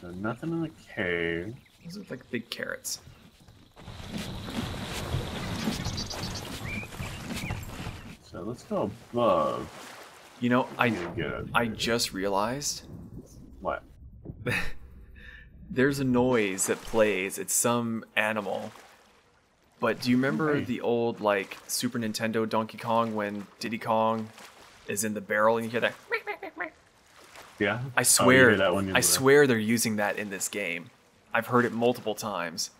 So nothing in the cave. Those look like big carrots. So let's go above. You know, I to get up I just realized What? there's a noise that plays. It's some animal. But do you remember Okay. the old like Super Nintendo Donkey Kong when Diddy Kong is in the barrel and you hear that? Yeah. I Oh, swear, one, I swear they're using that in this game. I've heard it multiple times.